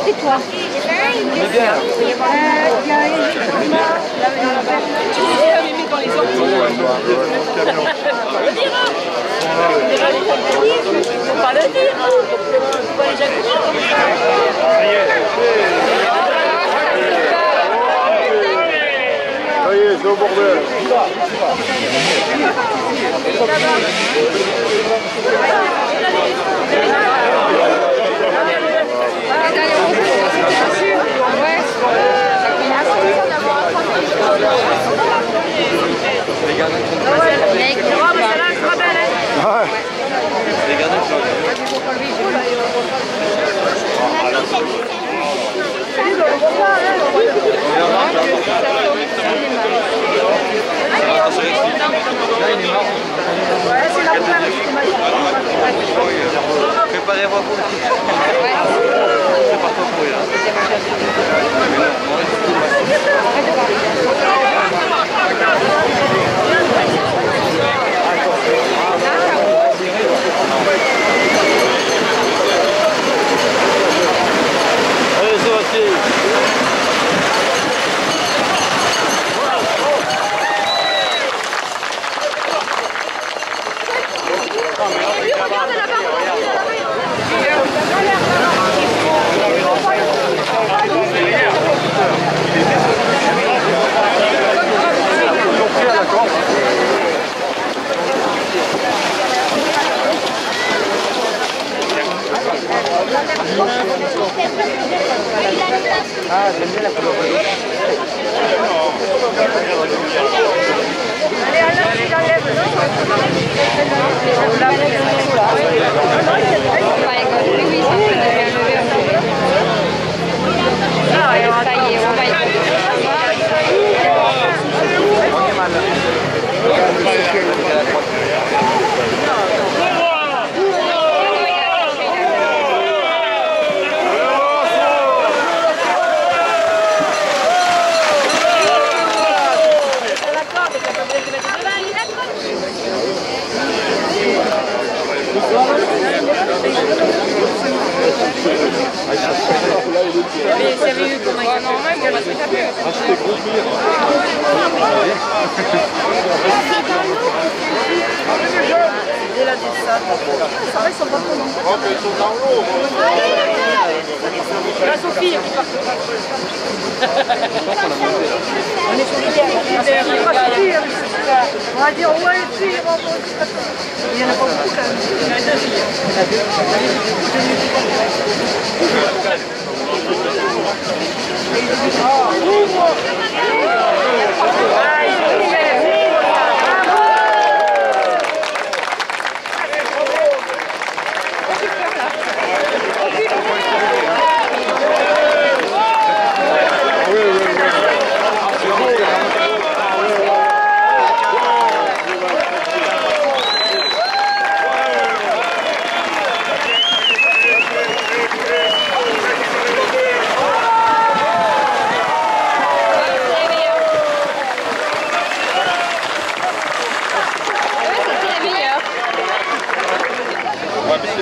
C'est toi. Faut pas le pas. Ça y est, c'est au bordel. Ont pris à la corde. Ah, j'aime bien la Mais ça avait eu comment il s'appelle Il y a un truc à faire. Il a dit ça. Ça va, ils sont pas trop longs. Oh, mais ils sont dans l'eau. La Sophie qui part. On est sur l'hiver. On va dire ouais, si, il y en a pas beaucoup quand même. Il y en a deux filles. Ouais, mais c'est de l'amour. L'adrénaline.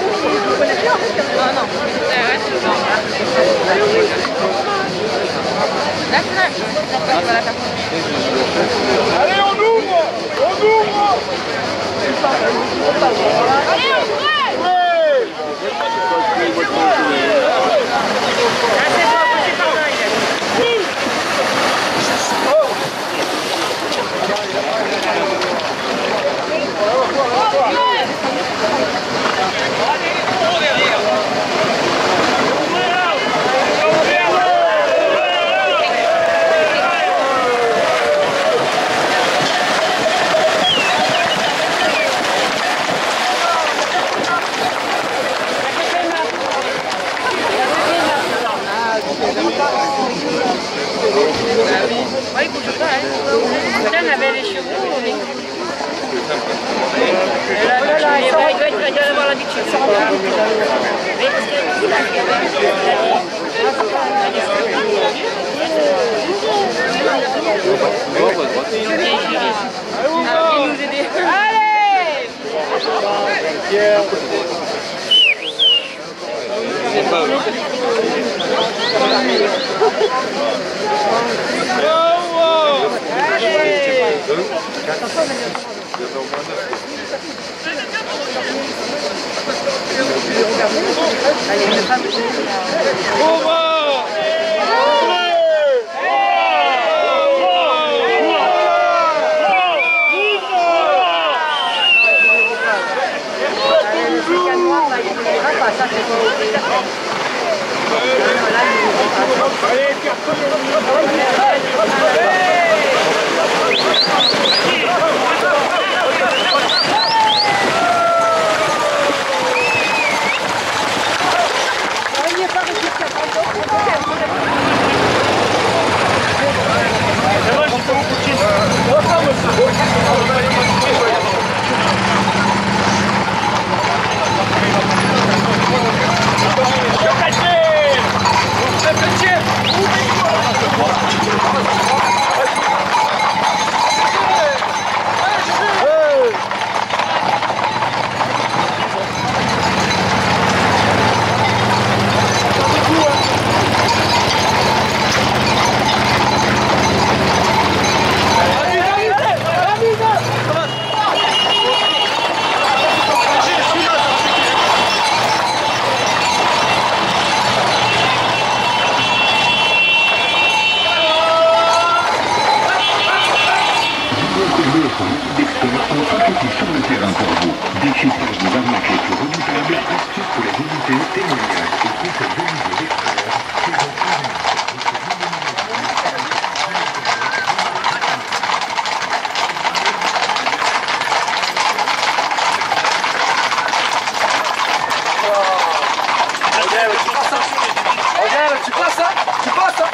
Allez, on ouvre On ouvre Allez, Ont enquêté sur le terrain pour vous. Déchiffrage des arnaques les plus redoutables, astuces pour les éviter, témoignages et conseils experts. Tu passes ça. Tu passes ça